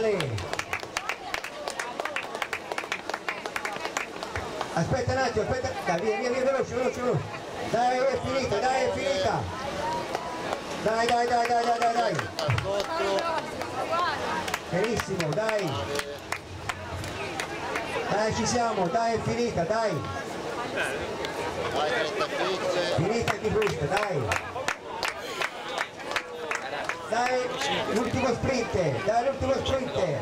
Ale aspetta un attimo aspetta. Via via via veloce veloce veloce. Dai è finita dai è finita. Dai dai dai dai dai dai dai. Benissimo dai. Dai ci siamo dai è finita dai. Finita di dai dai l'ultimo sprint dai l'ultimo sprint.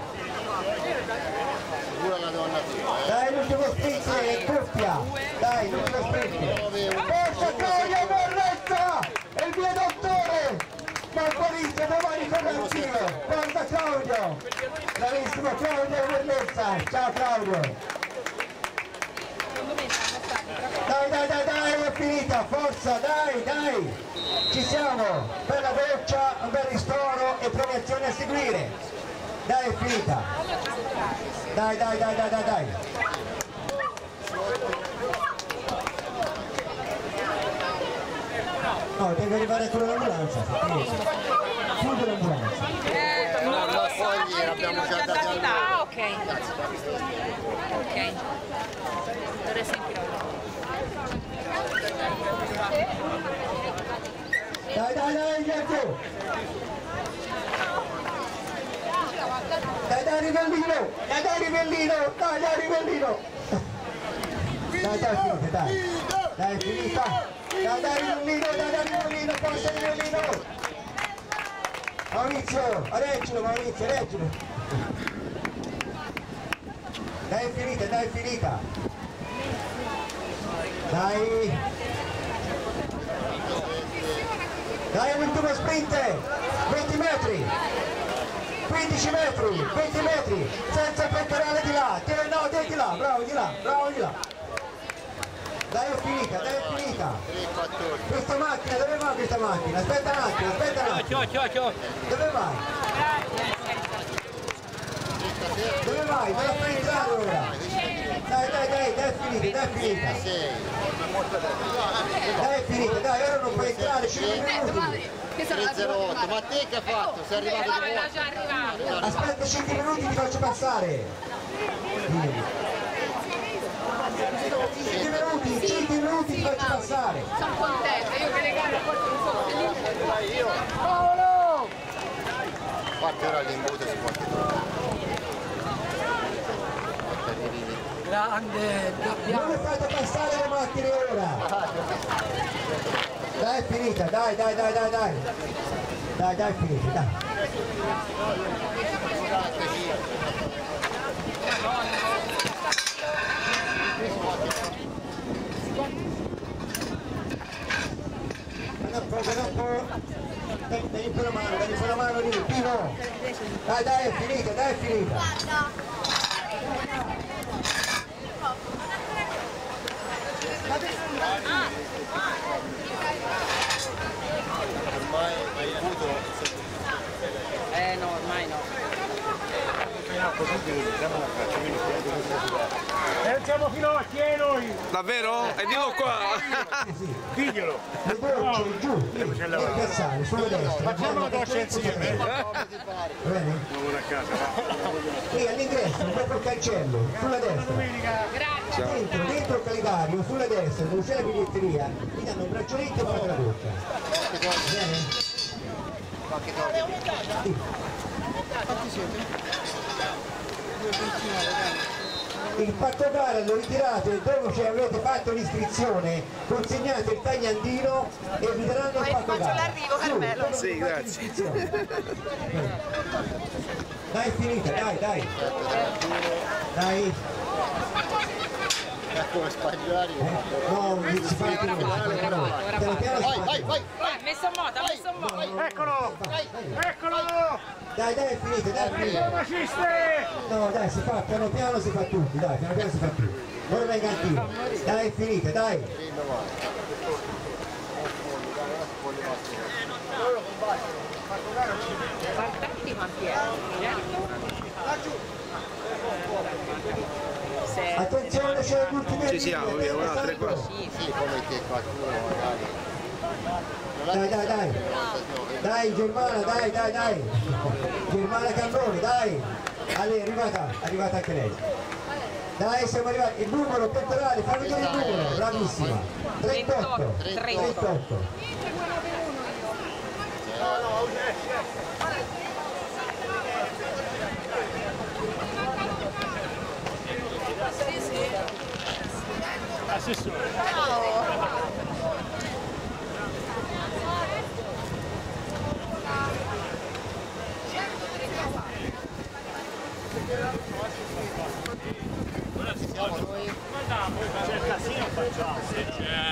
Dai, l'ultimo sprint è doppia! Dai, l'ultimo sprint! Forza Claudio Borrezza! E il mio dottore! Marpolito, domani con anch'io! Guarda Claudio! Bravissimo Claudio Borrezza! Ciao Claudio! Dai, dai, dai, dai, è finita! Forza, dai, dai! Ci siamo! Bella doccia, un bel ristoro e premiazione a seguire! Dai, è finita! Dai, dai, dai, dai, dai, dai! No, deve arrivare con l'ambulanza, chiude l'ambulanza. Ma poi abbiamo già dato al Ah, ok. Ok. Dai, dai, dai, Giorgio! Dai, Rivellino! Dai, dai, Rivellino! Dai, dai, finita, dai! Finita! Dai, dai, dai, Rivellino, forza Rivellino! Maurizio, reggilo, Maurizio, reggilo! Dai, finita, dai, finita! Dai! Dai, l'ultimo sprint! 20 metri! 15 metri! 20 metri! Senza pettorale di là! Tira, no, dai di là! Bravo di là! Bravo di là! Dai, è finita, dai, è finita! 3, 14. Questa macchina, dove va questa macchina? Aspetta un attimo, aspetta un attimo! Dove vai? Dove vai? La fai entrare ora! Dai, dai, dai, dai, è finita, dai, è finita! 6. Dai, è finita, dai, ora non puoi entrare, 5 minuti! 308. Ma te che hai fatto? Sei arrivato di arrivato. Aspetta 5 minuti ti faccio passare! Dimmi. 5 minuti, 5 minuti ti faccio passare! Sono contenta, io che le gare poi non sono felice. Quante ore all'imbuto si può Grande, Non mi fate passare le macchine ora! Dai, è finita, dai, dai, dai, dai, dai! Dai, dai, è finita, dai! Guarda un po', guarda un po'! Dai, dai per la mano, dai per la mano lì, Pino! Dai, dai, è finita, dai, è finita! Ormai Eh no, ormai no. Eh, siamo fino a chi è noi? Davvero? E dillo qua! Diglielo. Facciamo la doccia insieme. Va bene? Vado a casa, va. Lì all'ingresso, dopo il cancello, sulla destra. Grazie. Dentro, dentro il calendario, sulla destra, dove c'è la biglietteria, ti danno un braccialetto e fanno la doccia. Va bene? Il pacco gara lo ritirate e dopo che avete fatto l'iscrizione consegnate il tagliandino e vi daranno il pacco gara. l'arrivo, Carmelo. Su, Sì, grazie. Dai, è finita, dai, dai. Dai. È come spagliare. No, fa più niente. Piano piano si Vai, vai, vai. Vai, messo in moto, messo in moto. Eccolo! Eccolo! Dai, dai, è finita, dai, è. Maciste! No, dai, si fa, piano piano si fa tutti, dai, piano piano si fa tutti. Ora venga anch'io. Dai, è finita, dai. Guardate quanti erano. Se... Attenzione, c'è l'ultimo Ci siamo, via, una, tre, quattro. Sì, come te qualcuno magari. Dai, dai, dai. Dai Germana, dai, dai, dai. Germana Cannoni, dai. Ale, è arrivata, è arrivata anche lei. Dai, siamo arrivati. Il numero pettorale, fammi vedere il numero, bravissima. 38. 38. C'è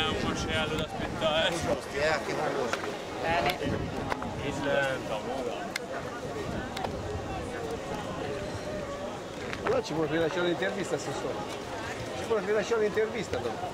un macello da aspettare. È anche quello. Allora ci vuoi rilasciare l'intervista, Assessore? Vuoi rilasciare l'intervista dopo?